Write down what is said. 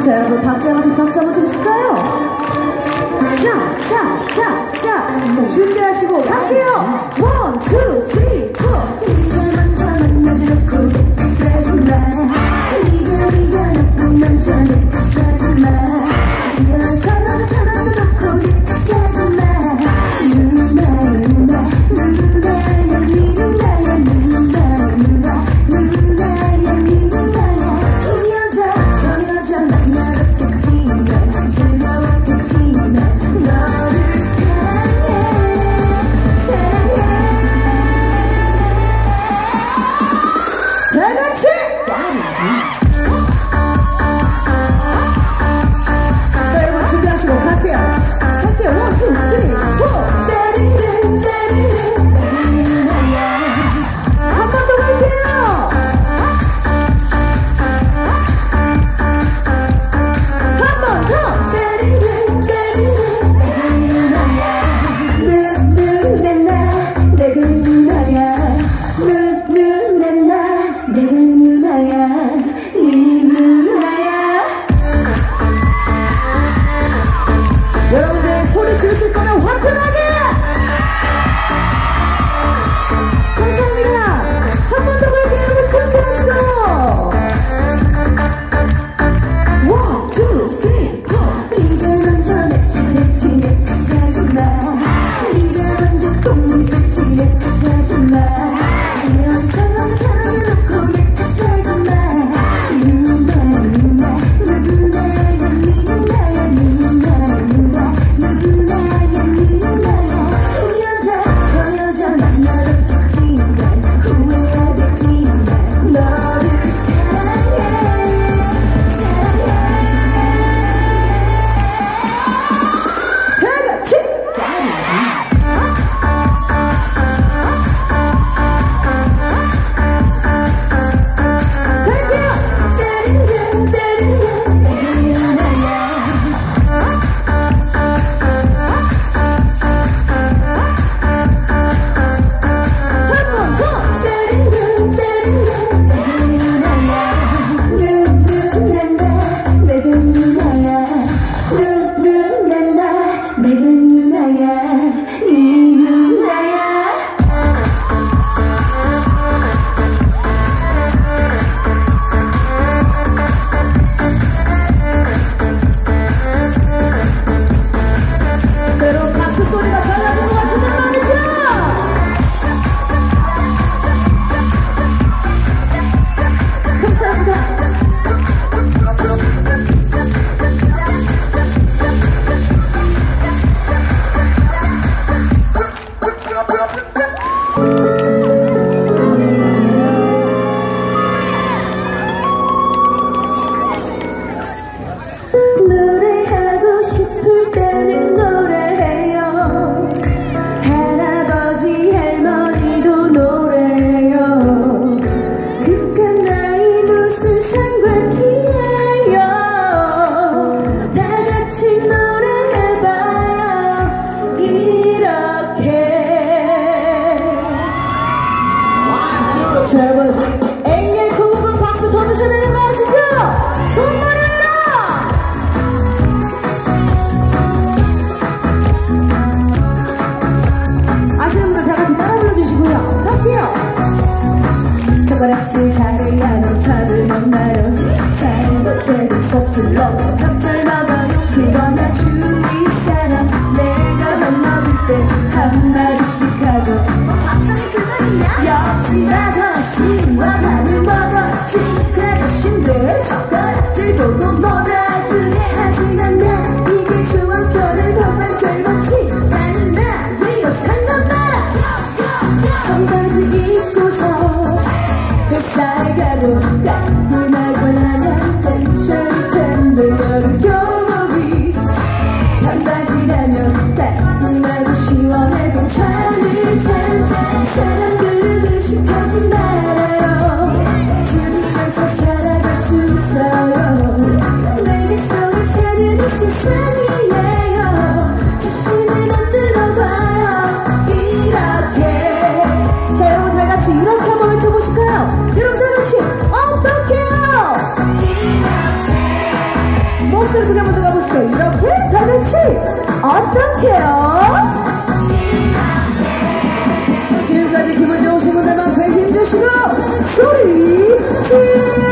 자 여러분 박자 한번 자, 자, 준비하시고 갈게요. 원, 투, 쓰리. cidade assim 목소리 크게 한번 들어가보시죠 이렇게 다같이 어떻게요? 지금까지 기분 좋으신 분들만 배 힘주시고 소리 질러